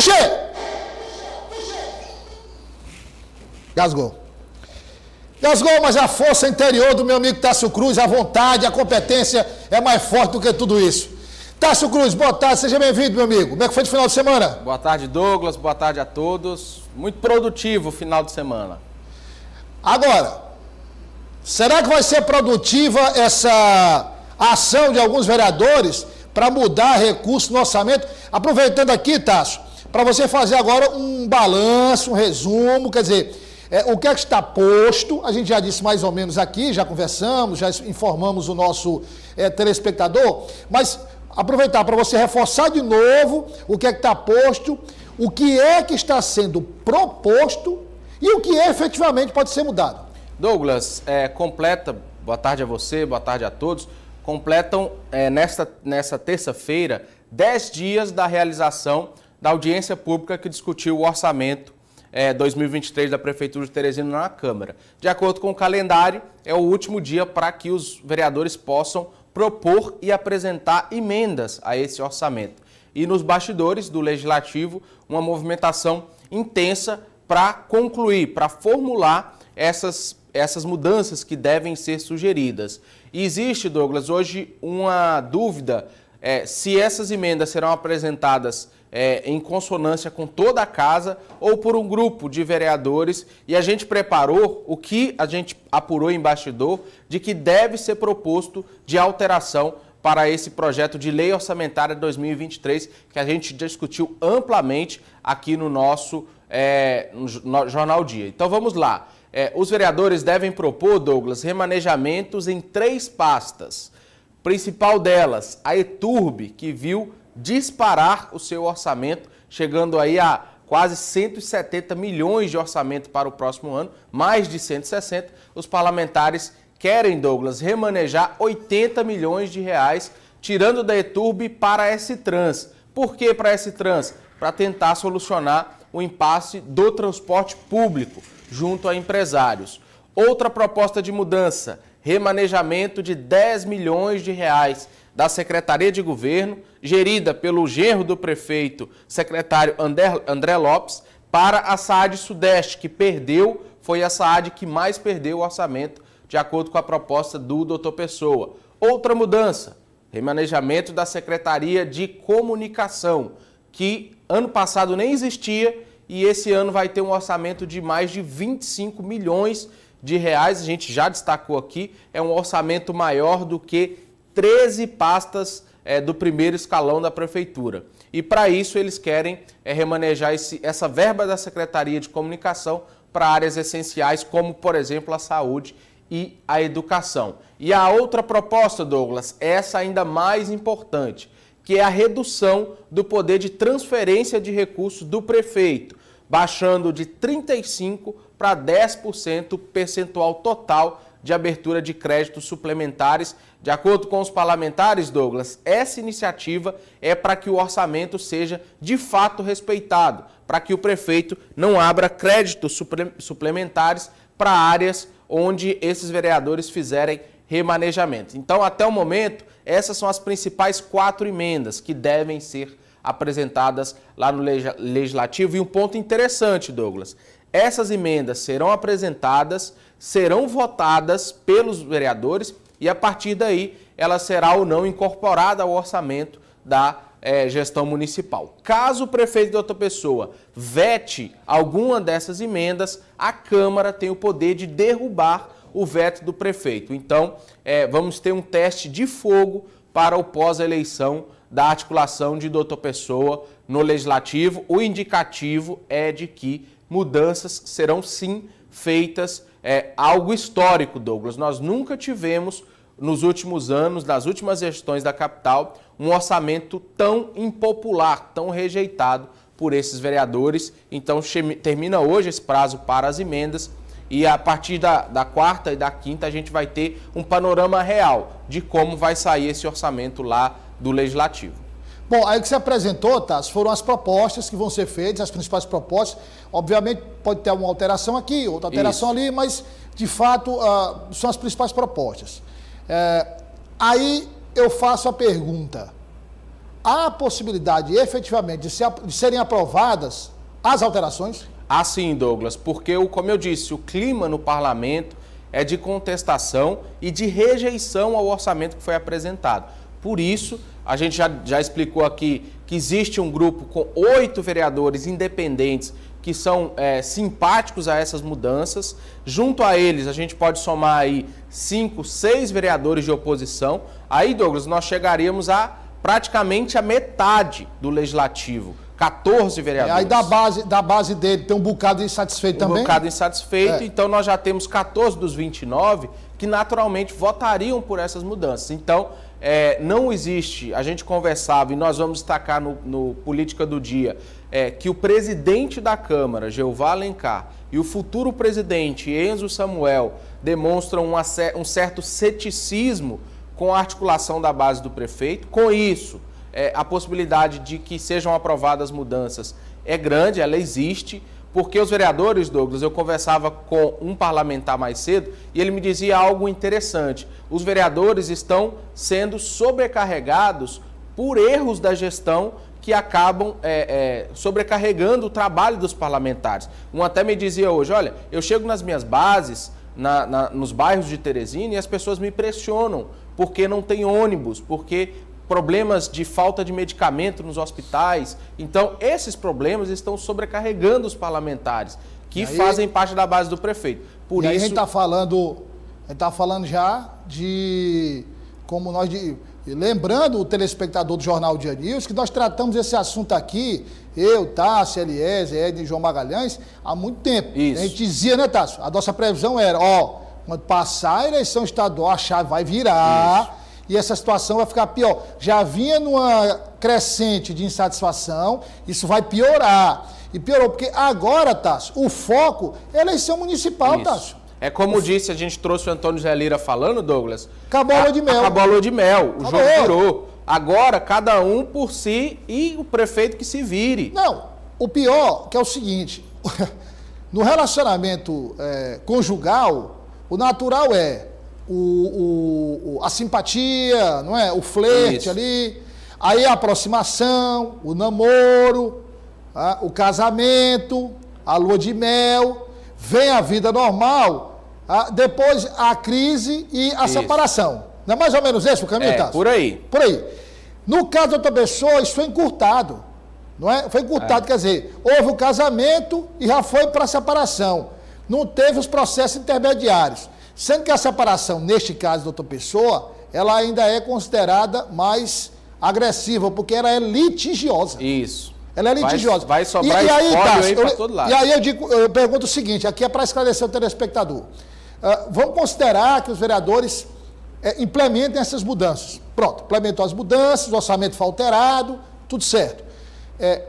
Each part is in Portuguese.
Puxe! Gasgou. Gasgou, mas a força interior do meu amigo Tássio Cruz, a vontade, a competência é mais forte do que tudo isso. Tássio Cruz, boa tarde, seja bem-vindo, meu amigo. Como é que foi de final de semana? Boa tarde, Douglas, boa tarde a todos. Muito produtivo o final de semana. Agora, será que vai ser produtiva essa ação de alguns vereadores para mudar recurso no orçamento? Aproveitando aqui, Tássio, para você fazer agora um balanço, um resumo, quer dizer, é, o que é que está posto, a gente já disse mais ou menos aqui, já conversamos, já informamos o nosso é, telespectador, mas aproveitar para você reforçar de novo o que é que está posto, o que é que está sendo proposto e o que é, efetivamente pode ser mudado. Douglas, é, completa, boa tarde a você, boa tarde a todos, completam é, nesta, nessa terça-feira 10 dias da realização da audiência pública que discutiu o orçamento é, 2023 da Prefeitura de Teresina na Câmara. De acordo com o calendário, é o último dia para que os vereadores possam propor e apresentar emendas a esse orçamento. E nos bastidores do Legislativo, uma movimentação intensa para concluir, para formular essas, essas mudanças que devem ser sugeridas. E existe, Douglas, hoje uma dúvida é, se essas emendas serão apresentadas é, em consonância com toda a casa ou por um grupo de vereadores e a gente preparou o que a gente apurou em bastidor de que deve ser proposto de alteração para esse projeto de lei orçamentária 2023 que a gente discutiu amplamente aqui no nosso é, no Jornal Dia. Então vamos lá. É, os vereadores devem propor, Douglas, remanejamentos em três pastas. Principal delas, a ETURB, que viu disparar o seu orçamento, chegando aí a quase 170 milhões de orçamento para o próximo ano, mais de 160. Os parlamentares querem, Douglas, remanejar 80 milhões de reais, tirando da ETURB para a S-Trans. Por que para a S-Trans? Para tentar solucionar o impasse do transporte público junto a empresários. Outra proposta de mudança, remanejamento de 10 milhões de reais da Secretaria de Governo, gerida pelo genro do prefeito, secretário André Lopes, para a SAAD Sudeste, que perdeu, foi a SAAD que mais perdeu o orçamento, de acordo com a proposta do doutor Pessoa. Outra mudança, remanejamento da Secretaria de Comunicação, que ano passado nem existia e esse ano vai ter um orçamento de mais de 25 milhões de reais. A gente já destacou aqui, é um orçamento maior do que 13 pastas é, do primeiro escalão da prefeitura. E para isso eles querem é, remanejar esse, essa verba da Secretaria de Comunicação para áreas essenciais, como, por exemplo, a saúde e a educação. E a outra proposta, Douglas, essa ainda mais importante, que é a redução do poder de transferência de recursos do prefeito, baixando de 35% para 10% percentual total de abertura de créditos suplementares. De acordo com os parlamentares, Douglas, essa iniciativa é para que o orçamento seja de fato respeitado, para que o prefeito não abra créditos suplementares para áreas onde esses vereadores fizerem remanejamento. Então, até o momento, essas são as principais quatro emendas que devem ser apresentadas lá no Legislativo. E um ponto interessante, Douglas, essas emendas serão apresentadas, serão votadas pelos vereadores e a partir daí ela será ou não incorporada ao orçamento da é, gestão municipal. Caso o prefeito de outra pessoa vete alguma dessas emendas, a Câmara tem o poder de derrubar o veto do prefeito. Então, é, vamos ter um teste de fogo para o pós-eleição da articulação de doutor Pessoa no Legislativo. O indicativo é de que mudanças serão sim feitas. É algo histórico, Douglas. Nós nunca tivemos, nos últimos anos, nas últimas gestões da capital, um orçamento tão impopular, tão rejeitado por esses vereadores. Então, termina hoje esse prazo para as emendas. E a partir da, da, quarta e da quinta a gente vai ter um panorama real de como vai sair esse orçamento lá do Legislativo. Bom, aí o que você apresentou, Taz, foram as propostas que vão ser feitas, as principais propostas. Obviamente pode ter uma alteração aqui, outra alteração Isso. ali, mas de fato uh, são as principais propostas. É, aí eu faço a pergunta: há possibilidade efetivamente de, ser, de serem aprovadas as alterações? Ah, sim, Douglas, porque, como eu disse, o clima no parlamento é de contestação e de rejeição ao orçamento que foi apresentado. Por isso, a gente já, já explicou aqui que existe um grupo com oito vereadores independentes que são é, simpáticos a essas mudanças. Junto a eles, a gente pode somar aí cinco, seis vereadores de oposição. Aí, Douglas, nós chegaríamos a praticamente a metade do legislativo. 14 vereadores. É, aí da base, da base dele tem um bocado insatisfeito um também? Um bocado insatisfeito, é. então nós já temos 14 dos 29 que naturalmente votariam por essas mudanças. Então, é, não existe, a gente conversava e nós vamos destacar no, no Política do Dia, é, que o presidente da Câmara, Jeová Alencar, e o futuro presidente, Enzo Samuel, demonstram uma, um certo ceticismo com a articulação da base do prefeito. Com isso, é, a possibilidade de que sejam aprovadas mudanças é grande, ela existe, porque os vereadores, Douglas, eu conversava com um parlamentar mais cedo e ele me dizia algo interessante. Os vereadores estão sendo sobrecarregados por erros da gestão que acabam é, é, sobrecarregando o trabalho dos parlamentares. Um até me dizia hoje: olha, eu chego nas minhas bases, na, na, nos bairros de Teresina, e as pessoas me pressionam porque não tem ônibus, porque problemas de falta de medicamento nos hospitais. Então, esses problemas estão sobrecarregando os parlamentares, que aí, fazem parte da base do prefeito. Por isso... a gente está falando, tá falando já de como nós de, lembrando o telespectador do Jornal Dia News que nós tratamos esse assunto aqui, eu, Tássio, Eliezer, Edson e João Magalhães, há muito tempo. Isso. A gente dizia, né, Tássio? A nossa previsão era, ó, quando passar a eleição estadual, a chave vai virar. Isso e essa situação vai ficar pior. Já vinha numa crescente de insatisfação, isso vai piorar. E piorou, porque agora, Tássio, o foco é eleição municipal, isso. Tássio. É como o... disse, a gente trouxe o Antônio Zé Lira falando, Douglas. Acabou a lua de mel. Acabou a lua de mel. O Acabou. jogo virou. Agora, cada um por si e o prefeito que se vire. Não, o pior que é o seguinte: no relacionamento é, conjugal, o natural é o, o, a simpatia, não é? O flerte Isso. ali, aí a aproximação, o namoro, tá? o casamento, a lua de mel, vem a vida normal, tá? depois a crise e a Isso. separação. Não é mais ou menos esse o caminho, é, Por aí. Por aí. No caso da outra pessoa, isso foi encurtado. Não é? Foi encurtado, é. quer dizer, houve o casamento e já foi para a separação. Não teve os processos intermediários. Sendo que a separação, neste caso, doutor Pessoa, ela ainda é considerada mais agressiva, porque ela é litigiosa. Isso. Ela é litigiosa. Vai, vai sobrar e, e aí, tá, aí para todo lado. E aí eu, digo, eu pergunto o seguinte, aqui é para esclarecer o telespectador. Uh, vamos considerar que os vereadores é, implementem essas mudanças. Pronto, implementou as mudanças, o orçamento foi alterado, tudo certo. É,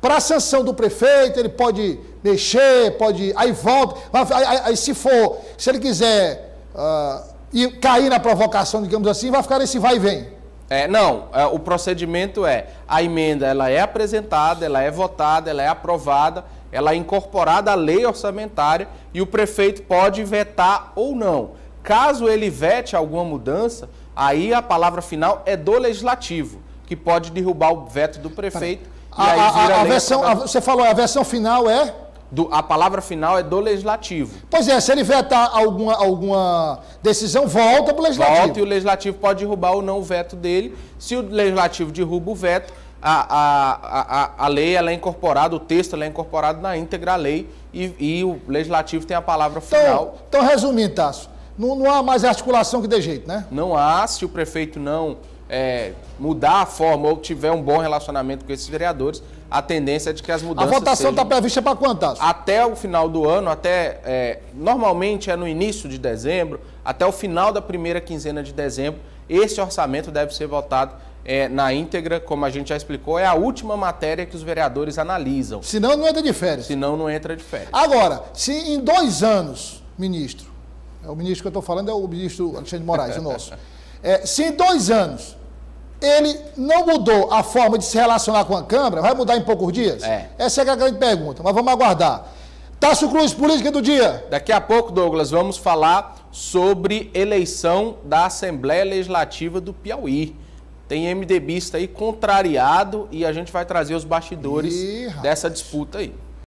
para a sanção do prefeito, ele pode mexer, pode. Aí volta. Aí, aí, aí se for, se ele quiser uh, ir, cair na provocação, digamos assim, vai ficar nesse vai e vem. É, não, é, o procedimento é a emenda ela é apresentada, ela é votada, ela é aprovada, ela é incorporada à lei orçamentária e o prefeito pode vetar ou não. Caso ele vete alguma mudança, aí a palavra final é do legislativo, que pode derrubar o veto do prefeito. A, a, a versão, a, você falou, a versão final é? Do, a palavra final é do legislativo. Pois é, se ele vetar alguma, alguma decisão, volta para o legislativo. Volta e o legislativo pode derrubar ou não o veto dele. Se o legislativo derruba o veto, a, a, a, a lei ela é incorporada, o texto é incorporado na íntegra à lei e, e o legislativo tem a palavra então, final. Então, então resumindo, Tasso, não, não há mais articulação que dê jeito, né? Não há, se o prefeito não é, mudar a forma ou tiver um bom relacionamento com esses vereadores, a tendência é de que as mudanças. A votação está prevista para quantas? Até o final do ano, até. É, normalmente é no início de dezembro, até o final da primeira quinzena de dezembro, esse orçamento deve ser votado é, na íntegra, como a gente já explicou, é a última matéria que os vereadores analisam. Senão não entra de férias. Senão não entra de férias. Agora, se em dois anos, ministro, é o ministro que eu estou falando é o ministro Alexandre de Moraes, o nosso. É, se em dois anos ele não mudou a forma de se relacionar com a Câmara, vai mudar em poucos dias? É. Essa é a grande pergunta, mas vamos aguardar. Tássio Cruz, política do dia. Daqui a pouco, Douglas, vamos falar sobre eleição da Assembleia Legislativa do Piauí. tem MDBista aí contrariado e a gente vai trazer os bastidores Ih, dessa disputa aí.